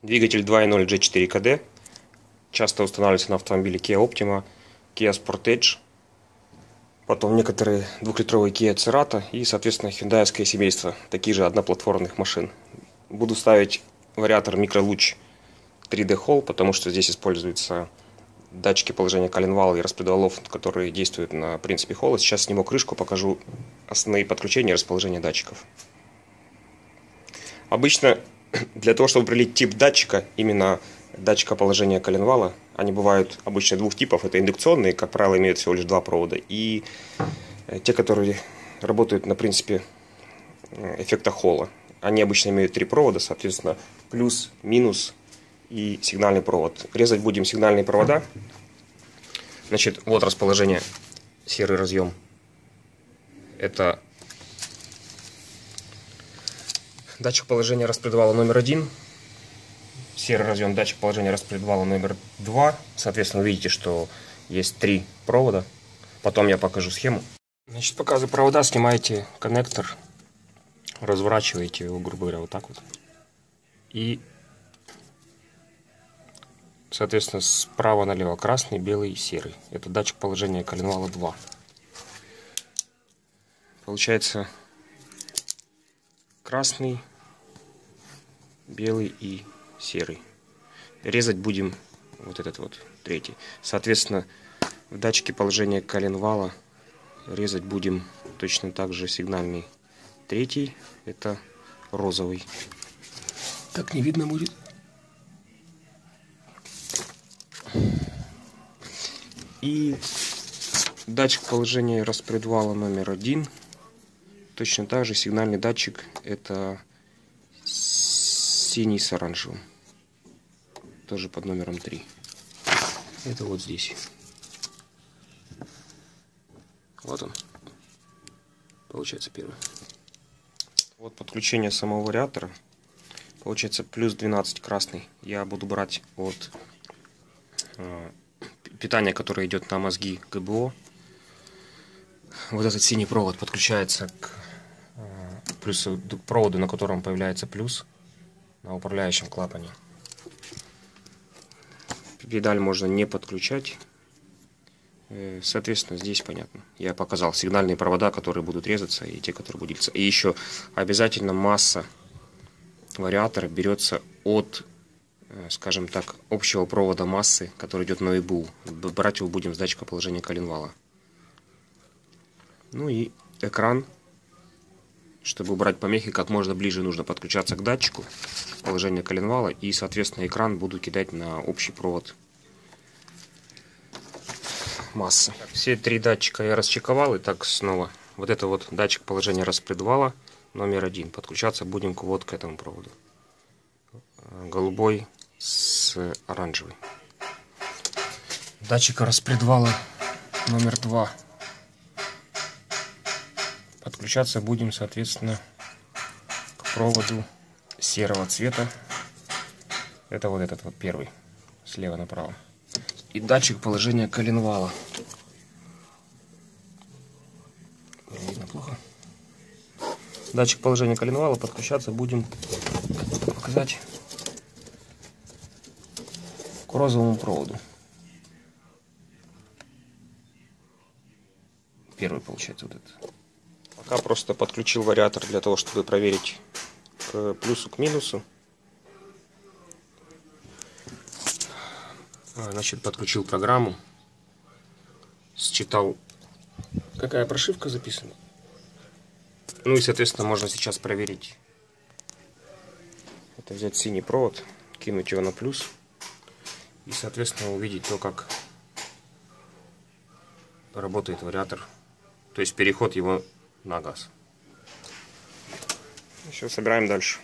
Двигатель 2.0 G4KD часто устанавливается на автомобиле Kia Optima, Kia Sportage, потом некоторые двухлитровые Kia Cerato и, соответственно, Hyundai семейство, такие же одноплатформенных машин. Буду ставить вариатор микролуч 3D Hall, потому что здесь используются датчики положения коленвала и распредвалов, которые действуют на принципе холла. Сейчас сниму крышку, покажу основные подключения и расположение датчиков. Обычно для того, чтобы определить тип датчика, именно датчика положения коленвала, они бывают обычно двух типов. Это индукционные, как правило, имеют всего лишь два провода. И э, те, которые работают на принципе э, эффекта холла. Они обычно имеют три провода, соответственно, плюс, минус и сигнальный провод. Резать будем сигнальные провода. Значит, вот расположение серый разъем. Это датчик положения распредвала номер один, серый разъем датчик положения распредвала номер два. Соответственно, видите, что есть три провода. Потом я покажу схему. Значит, показываю провода, снимаете коннектор, разворачиваете его, грубо говоря, вот так вот. И, соответственно, справа налево красный, белый, серый. Это датчик положения коленвала 2. Получается красный, белый и серый. Резать будем вот этот вот третий. Соответственно, в датчике положения коленвала резать будем точно так же сигнальный третий. Это розовый. Так не видно будет. И датчик положения распредвала номер один Точно так же сигнальный датчик это синий с оранжевым. Тоже под номером 3. Это вот здесь. Вот он. Получается первый. Вот подключение самого вариатора. Получается плюс 12 красный. Я буду брать от э, питания, которое идет на мозги ГБО. Вот этот синий провод подключается к плюс проводу, на котором появляется плюс на управляющем клапане. Педаль можно не подключать. Э, соответственно, здесь понятно. Я показал сигнальные провода, которые будут резаться, и те, которые будут делиться. И еще обязательно масса вариатора берется от, э, скажем так, общего провода массы, который идет на ИБУ. Брать его будем с датчика положения коленвала. Ну и экран чтобы убрать помехи как можно ближе, нужно подключаться к датчику положения коленвала и, соответственно, экран буду кидать на общий провод массы. Все три датчика я расчековал и так снова. Вот это вот датчик положения распредвала номер один. Подключаться будем вот к этому проводу. Голубой с оранжевой. Датчик распредвала номер два Подключаться будем, соответственно, к проводу серого цвета. Это вот этот вот первый, слева направо. И датчик положения коленвала. Видно плохо. Датчик положения коленвала подключаться будем показать к розовому проводу. Первый получается вот этот. Пока просто подключил вариатор для того, чтобы проверить к плюсу, к минусу. А, значит, подключил программу. Считал, какая прошивка записана. Ну и, соответственно, можно сейчас проверить. Это взять синий провод, кинуть его на плюс. И, соответственно, увидеть то, как работает вариатор. То есть переход его на газ. Еще собираем дальше.